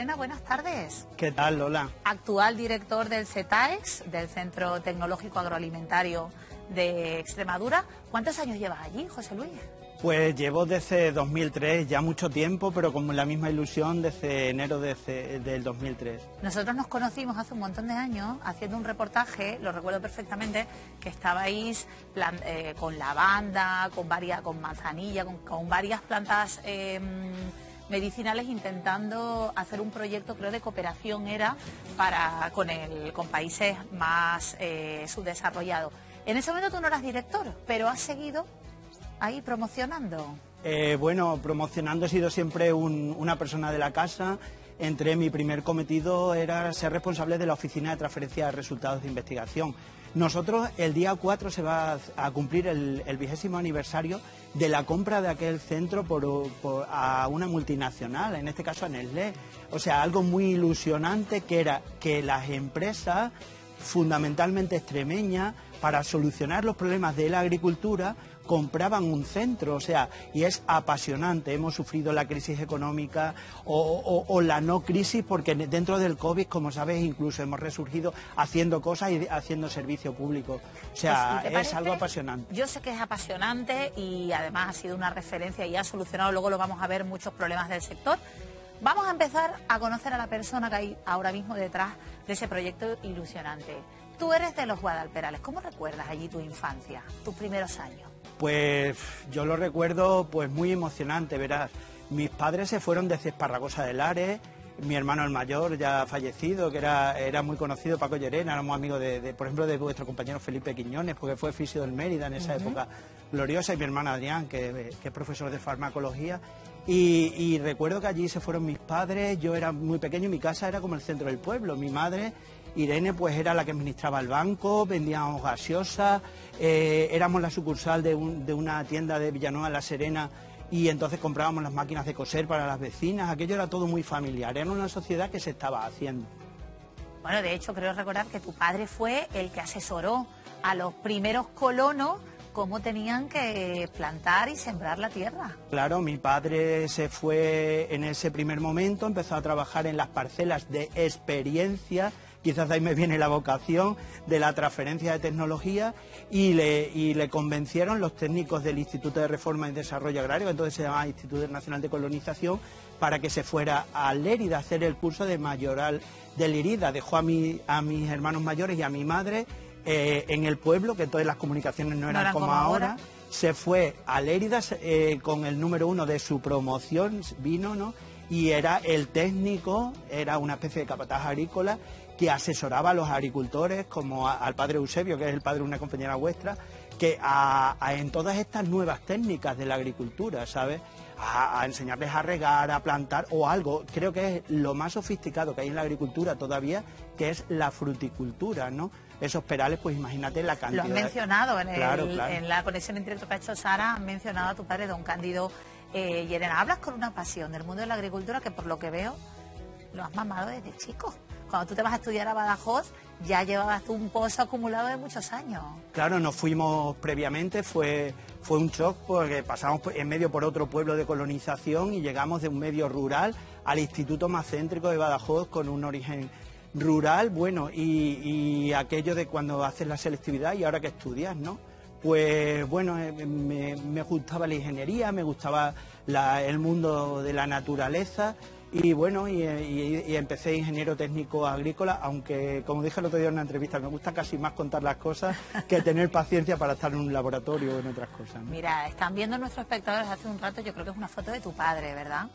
Elena, buenas tardes. ¿Qué tal, Lola? Actual director del CETAEX, del Centro Tecnológico Agroalimentario de Extremadura. ¿Cuántos años llevas allí, José Luis? Pues llevo desde 2003, ya mucho tiempo, pero con la misma ilusión desde enero de del 2003. Nosotros nos conocimos hace un montón de años haciendo un reportaje, lo recuerdo perfectamente, que estabais eh, con lavanda, con, varias, con manzanilla, con, varias plantas em, medicinales intentando hacer un proyecto, creo, de cooperación era para con, el, con países más eh, subdesarrollados. En ese momento tú no eras director, pero has seguido ahí promocionando? Eh, bueno, promocionando he sido siempre una persona de la casa. Entre mi primer cometido era ser responsable de la Oficina de Transferencia de Resultados de Investigación. Nosotros el día 4 se va a cumplir el, vigésimo aniversario de la compra de aquel centro a una multinacional, en este caso a Nestlé. O sea, algo muy ilusionante que era que las empresas, fundamentalmente extremeñas, para solucionar los problemas de la agricultura, compraban un centro, o sea, y es apasionante. Hemos sufrido la crisis económica o, la no crisis, porque dentro del COVID, como sabes, incluso hemos resurgido haciendo cosas y haciendo servicio público. O sea, pues, es algo apasionante. Yo sé que es apasionante y además ha sido una referencia y ha solucionado, luego lo vamos a ver, muchos problemas del sector. Vamos a empezar a conocer a la persona que hay ahora mismo detrás de ese proyecto ilusionante. Tú eres de los Guadalperales. ¿Cómo recuerdas allí tu infancia, tus primeros años? Pues yo lo recuerdo pues muy emocionante, verás. Mis padres se fueron desde Esparragosa del Ares, mi hermano el mayor ya fallecido, que era, era muy conocido, Paco Llerena, éramos amigos de, por ejemplo, de vuestro compañero Felipe Quiñones, porque fue fisio del Mérida en esa época gloriosa, y mi hermano Adrián, que, es profesor de farmacología. Y, y, recuerdo que allí se fueron mis padres, yo era muy pequeño y mi casa era como el centro del pueblo. Mi madre Irene pues era la que administraba el banco, vendíamos gaseosas, eh, éramos la sucursal de, una tienda de Villanueva La Serena y entonces comprábamos las máquinas de coser para las vecinas, aquello era todo muy familiar, era una sociedad que se estaba haciendo. Bueno, de hecho creo recordar que tu padre fue el que asesoró a los primeros colonos cómo tenían que plantar y sembrar la tierra. Claro, mi padre se fue en ese primer momento, empezó a trabajar en las parcelas de experiencia quizás de ahí me viene la vocación de la transferencia de tecnología y le, le convencieron los técnicos del Instituto de Reforma y Desarrollo Agrario, entonces se llamaba Instituto Nacional de Colonización, para que se fuera a Lérida a hacer el curso de mayoral de Lérida. Dejó a, mi, a mis hermanos mayores y a mi madre eh, en el pueblo, que todas las comunicaciones no eran, como, ahora. Se fue a Lérida eh, con el número uno de su promoción, vino, ¿no? Y era el técnico, era una especie de capataz agrícola que asesoraba a los agricultores, como al padre Eusebio, que es el padre de una compañera vuestra, que en todas estas nuevas técnicas de la agricultura, ¿sabes? A, enseñarles a regar, a plantar o algo. Creo que es lo más sofisticado que hay en la agricultura todavía, que es la fruticultura, ¿no? Esos perales, pues imagínate la cantidad. Lo han mencionado en, en la conexión en directo que ha hecho Sara, han mencionado a tu padre, don Cándido eh, Yerena. Hablas con una pasión del mundo de la agricultura que por lo que veo lo has mamado desde chico cuando tú te vas a estudiar a Badajoz, ya llevabas tú un pozo acumulado de muchos años. Claro, nos fuimos previamente, fue, fue un shock porque pasamos en medio por otro pueblo de colonización y llegamos de un medio rural al instituto más céntrico de Badajoz con un origen rural, bueno, y, aquello de cuando haces la selectividad y ahora que estudias, ¿no? Pues bueno, eh, me, gustaba la ingeniería, me gustaba el mundo de la naturaleza y bueno, y, empecé ingeniero técnico agrícola, aunque como dije el otro día en una entrevista, me gusta casi más contar las cosas que tener paciencia para estar en un laboratorio o en otras cosas. Mira, están viendo nuestros espectadores hace un rato, yo creo que es una foto de tu padre, ¿verdad?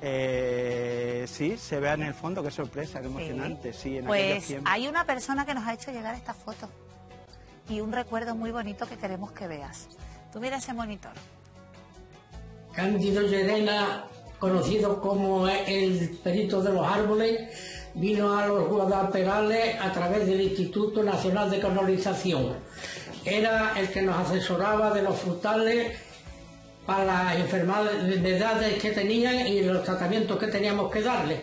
Eh, sí, se ve en el fondo, qué sorpresa, qué emocionante, sí, en Pues hay una persona que nos ha hecho llegar esta foto y un recuerdo muy bonito que queremos que veas. Tú mira ese monitor. Cándido Llerena conocido como el perito de los árboles, vino a los Guadalperales a través del Instituto Nacional de Colonización. Era el que nos asesoraba de los frutales para las enfermedades que tenían y los tratamientos que teníamos que darle.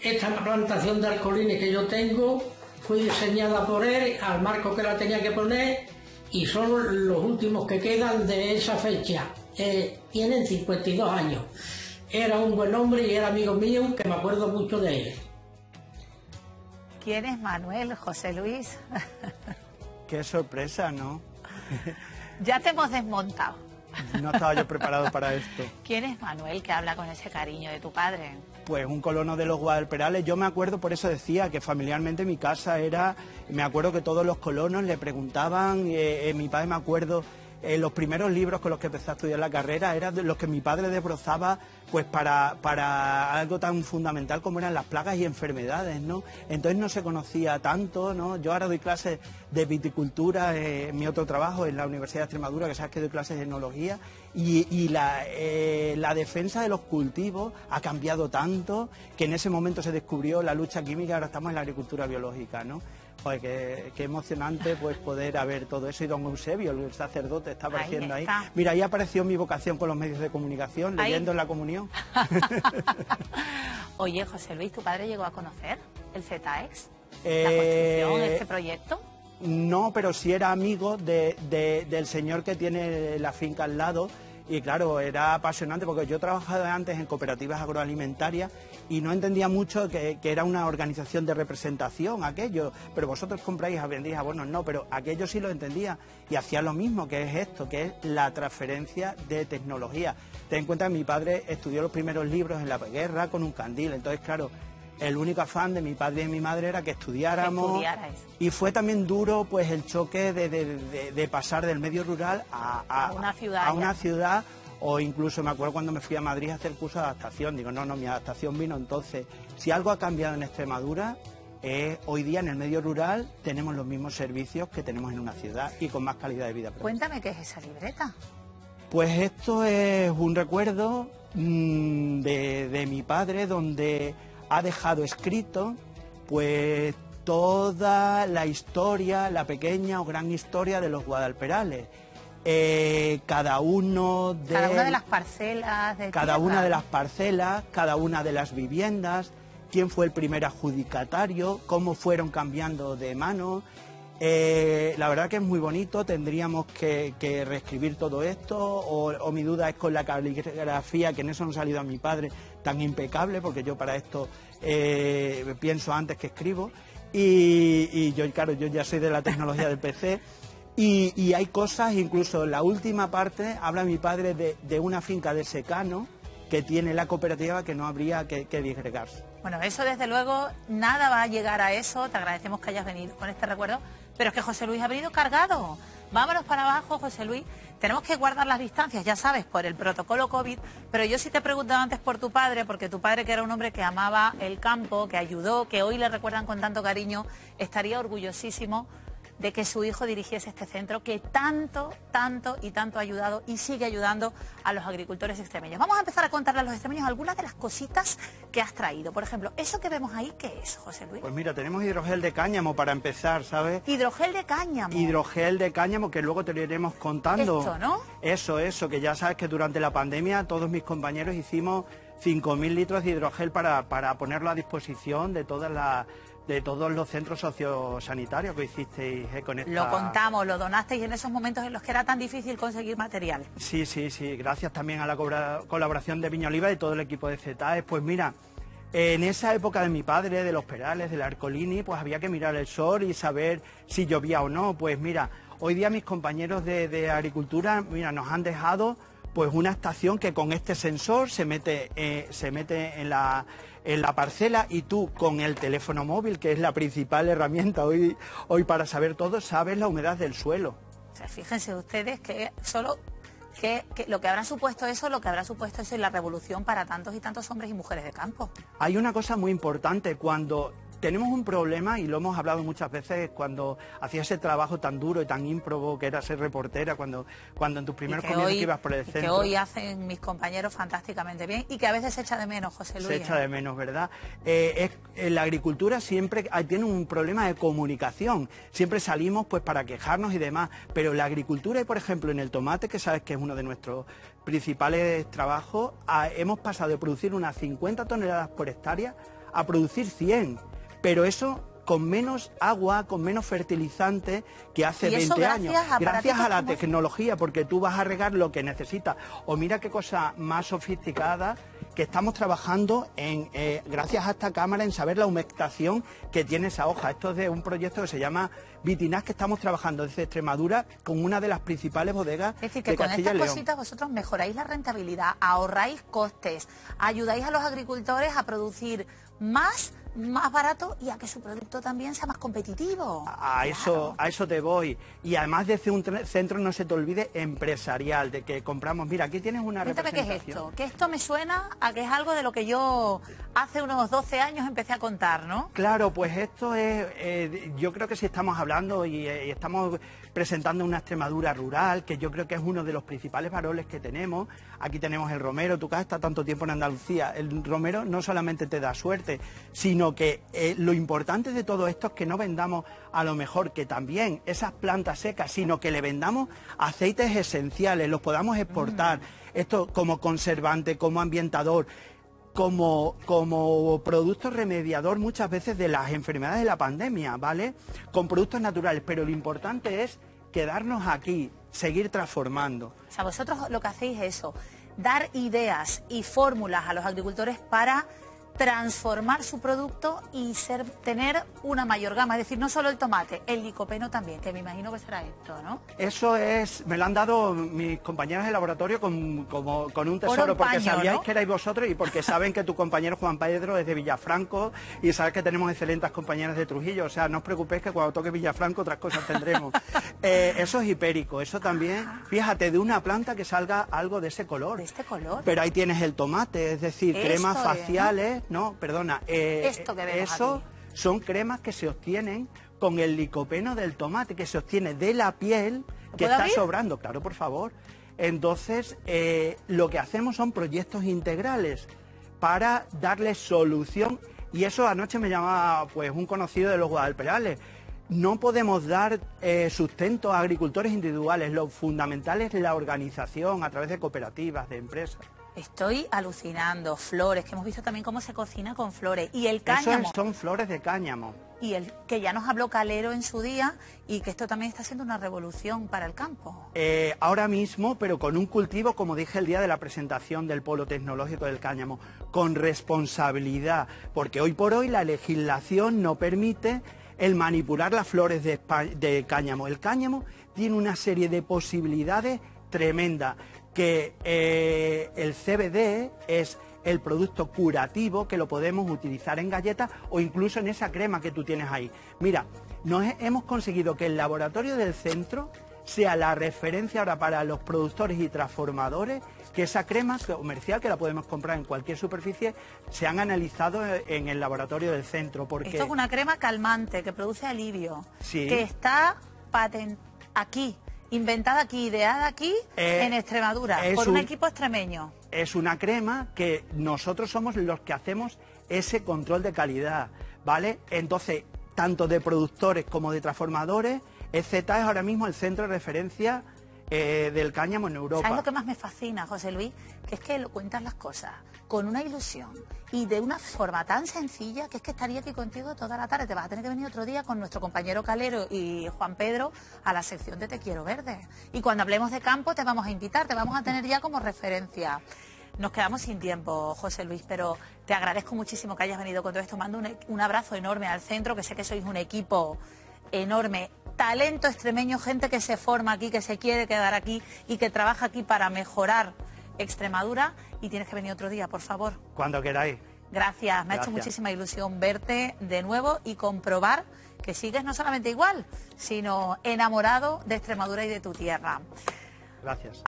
Esta plantación de alcolines que yo tengo fue diseñada por él al marco que la tenía que poner y son los últimos que quedan de esa fecha. Eh, tienen 52 años. era un buen hombre y era amigo mío, que me acuerdo mucho de él. ¿Quién es Manuel, José Luis? Qué sorpresa, ¿no? ya te hemos desmontado. No estaba yo preparado para esto. ¿Quién es Manuel que habla con ese cariño de tu padre? Pues un colono de los Guadalperales. Yo me acuerdo, por eso decía que familiarmente mi casa era. Me acuerdo que todos los colonos le preguntaban. Eh, eh, mi padre me acuerdo eh, los primeros libros con los que empecé a estudiar la carrera eran los que mi padre desbrozaba pues para, para algo tan fundamental como eran las plagas y enfermedades, ¿no? Entonces no se conocía tanto, ¿no? Yo ahora doy clases de viticultura en mi otro trabajo en la Universidad de Extremadura, que sabes que doy clases de enología, y, la, eh, la, defensa de los cultivos ha cambiado tanto que en ese momento se descubrió la lucha química, ahora estamos en la agricultura biológica, ¿no? Joder, qué, emocionante pues poder haber todo eso. Y don Eusebio, el sacerdote, está apareciendo ahí. Mira, ahí apareció mi vocación con los medios de comunicación, leyendo en la comunión. Oye, José Luis, ¿tu padre llegó a conocer el ZEX? ¿La construcción, este proyecto? No, pero sí era amigo del señor que tiene la finca al lado y claro, era apasionante porque yo trabajaba antes en cooperativas agroalimentarias y no entendía mucho que, era una organización de representación aquello, pero vosotros compráis, vendéis abonos, no, pero aquello sí lo entendía. Y hacía lo mismo, que es esto, que es la transferencia de tecnología. Ten en cuenta que mi padre estudió los primeros libros en la guerra con un candil, entonces claro, el único afán de mi padre y de mi madre era que estudiáramos. Y fue también duro pues el choque de, pasar del medio rural a, una ciudad. A una ciudad o incluso me acuerdo cuando me fui a Madrid a hacer curso de adaptación. Digo, no, no, mi adaptación vino entonces. Si algo ha cambiado en Extremadura, hoy día en el medio rural tenemos los mismos servicios que tenemos en una ciudad y con más calidad de vida. Cuéntame qué es esa libreta. Pues esto es un recuerdo mm, de mi padre donde ha dejado escrito pues toda la historia, la pequeña o gran historia de los Guadalperales. Eh, cada uno de cada una de las parcelas de cada una de las parcelas cada una de las viviendas quién fue el primer adjudicatario cómo fueron cambiando de mano eh, la verdad que es muy bonito, tendríamos que, reescribir todo esto, o, mi duda es con la caligrafía, que en eso no ha salido a mi padre tan impecable, porque yo para esto eh, pienso antes que escribo, y, yo, claro, yo ya soy de la tecnología del PC, y, hay cosas, incluso en la última parte, habla mi padre de, una finca de secano, que tiene la cooperativa que no habría que, que, disgregarse. Bueno, eso desde luego, nada va a llegar a eso. Te agradecemos que hayas venido con este recuerdo. Pero es que José Luis ha venido cargado. Vámonos para abajo, José Luis. Tenemos que guardar las distancias, ya sabes, por el protocolo COVID. Pero yo sí te he preguntado antes por tu padre, porque tu padre, que era un hombre que amaba el campo, que ayudó, que hoy le recuerdan con tanto cariño, estaría orgullosísimo de que su hijo dirigiese este centro que tanto, tanto y tanto ha ayudado y sigue ayudando a los agricultores extremeños. Vamos a empezar a contarle a los extremeños algunas de las cositas que has traído. Por ejemplo, eso que vemos ahí, ¿qué es, José Luis? Pues mira, tenemos hidrogel de cáñamo para empezar, ¿sabes? Hidrogel de cáñamo. Hidrogel de cáñamo que luego te lo iremos contando. Esto, ¿no? Eso, eso, que ya sabes que durante la pandemia todos mis compañeros hicimos 5.000 litros de hidrogel para, para ponerlo a disposición de todas las de todos los centros sociosanitarios que hicisteis eh, con esta... Lo contamos, lo donasteis en esos momentos en los que era tan difícil conseguir material. Sí, sí, sí. Gracias también a la colaboración de Viña Oliva y todo el equipo de CETAES. Pues mira, en esa época de mi padre, de los Perales, del Arcolini, pues había que mirar el sol y saber si llovía o no. Pues mira, hoy día mis compañeros de, agricultura, mira, nos han dejado pues una estación que con este sensor se mete, eh, se mete en la en la parcela y tú con el teléfono móvil, que es la principal herramienta hoy, hoy para saber todo, sabes la humedad del suelo. fíjense ustedes que solo que, lo que habrá supuesto eso, lo que habrá supuesto eso es la revolución para tantos y tantos hombres y mujeres de campo. Hay una cosa muy importante, cuando tenemos un problema y lo hemos hablado muchas veces cuando hacía ese trabajo tan duro y tan ímprobo que era ser reportera cuando, cuando en tus primeros comienzos ibas por el centro. Que hoy hacen mis compañeros fantásticamente bien y que a veces se echa de menos, José Luis. Se echa de menos, ¿verdad? Eh, en la agricultura siempre tiene un problema de comunicación. Siempre salimos pues para quejarnos y demás, pero la agricultura y por ejemplo en el tomate, que sabes que es uno de nuestros principales trabajos, hemos pasado de producir unas 50 toneladas por hectárea a producir 100 pero eso con menos agua, con menos fertilizante que hace 20 años. Gracias a la tecnología, porque tú vas a regar lo que necesitas. O mira qué cosa más sofisticada que estamos trabajando en, eh, gracias a esta cámara, en saber la humectación que tiene esa hoja. Esto es de un proyecto que se llama Vitinaz, que estamos trabajando desde Extremadura con una de las principales bodegas Es decir, que de con Castilla estas cositas vosotros mejoráis la rentabilidad, ahorráis costes, ayudáis a los agricultores a producir más, más barato y a que su producto también sea más competitivo. A eso, a eso te voy. Y además desde un centro, no se te olvide, empresarial, de que compramos, mira, aquí tienes una Cuéntame qué es esto, que esto me suena a que es algo de lo que yo hace unos 12 años empecé a contar, ¿no? Claro, pues esto es, eh, yo creo que si estamos hablando y, eh, y estamos presentando una Extremadura rural, que yo creo que es uno de los principales valores que tenemos. Aquí tenemos el romero, tú que has estado tanto tiempo en Andalucía, el romero no solamente te da suerte, sino que eh, lo importante de todo esto es que no vendamos a lo mejor que también esas plantas secas, sino que le vendamos aceites esenciales, los podamos exportar, esto como conservante, como ambientador como, como producto remediador muchas veces de las enfermedades de la pandemia, ¿vale? Con productos naturales, pero lo importante es quedarnos aquí, seguir transformando. O sea, vosotros lo que hacéis es eso, dar ideas y fórmulas a los agricultores para transformar su producto y ser, tener una mayor gama. Es decir, no solo el tomate, el licopeno también, que me imagino que será esto, ¿no? Eso es, me lo han dado mis compañeros de laboratorio con, como- con un Oro tesoro, porque paño, sabíais ¿no? que erais vosotros y porque saben que tu compañero Juan Pedro es de Villafranco y sabes que tenemos excelentes compañeras de Trujillo. O sea, no os preocupéis que cuando toque Villafranco otras cosas tendremos. Eh, eso es hipérico, eso también, fíjate, de una planta que salga algo de ese color. De este color. Pero ahí tienes el tomate, es decir, Esto cremas es, no, perdona, eh, Esto que vemos eso aquí. son cremas que se obtienen con el licopeno del tomate, que se obtiene de la piel que está abrir? sobrando, claro, por favor. Entonces, eh, lo que hacemos son proyectos integrales para darle solución, y eso anoche me llamaba pues un conocido de los Guadalperales. No podemos dar eh, sustento a agricultores individuales, lo fundamental es la organización a través de cooperativas, de empresas. Estoy alucinando, flores, que hemos visto también cómo se cocina con flores. Y el Eso cáñamo, es- son flores de cáñamo. y el que ya nos habló Calero en su día, y que esto también está siendo una revolución para el campo. Eh, ahora mismo, pero con un cultivo, como dije el día de la presentación del Polo Tecnológico del Cáñamo, con responsabilidad, porque hoy por hoy la legislación no permite el manipular las flores de, de cáñamo. El cáñamo tiene una serie de posibilidades tremendas, que eh, el CBD es el producto curativo que lo podemos utilizar en galletas o incluso en esa crema que tú tienes ahí. Mira, nos he- hemos conseguido que el laboratorio del centro sea la referencia ahora para los productores y transformadores, que esa crema comercial, que la podemos comprar en cualquier superficie, se han analizado eh, en el laboratorio del centro. Porque Esto es una crema calmante que produce alivio, Sí. que está patent aquí, inventada aquí, ideada aquí Eh, en Extremadura, por un un- equipo extremeño. es una crema que nosotros somos los que hacemos ese control de calidad, ¿vale? Entonces, tanto de productores como de transformadores, EZ es ahora mismo el centro de referencia eh, del cáñamo en Europa. ¿Sabes lo que más me fascina, José Luis? Que es que lo cuentas las cosas con una ilusión y de una forma tan sencilla que es que estaría aquí contigo toda la tarde. Te vas a tener que venir otro día con nuestro compañero Calero y Juan Pedro a la sección de Te Quiero Verde. Y cuando hablemos de campo te vamos a invitar, te vamos a tener ya como referencia. Nos quedamos sin tiempo, José Luis, pero te agradezco muchísimo que hayas venido con todo esto. Mando un, un abrazo enorme al centro, que sé que sois un equipo enorme. Talento extremeño, gente que se forma aquí, que se quiere quedar aquí y que trabaja aquí para mejorar Extremadura. Y tienes que venir otro día, por favor. Cuando queráis. Gracias, me ha hecho muchísima ilusión verte de nuevo y comprobar que sigues no solamente igual, sino enamorado de Extremadura y de tu tierra. Gracias.